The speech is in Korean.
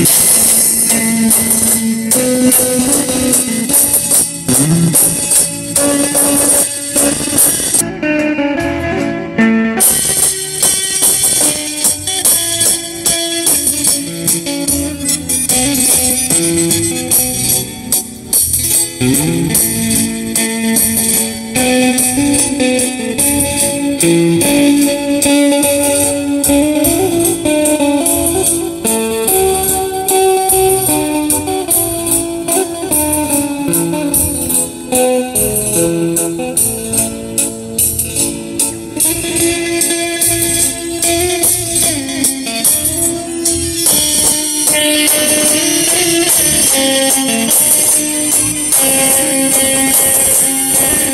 Música Thank you.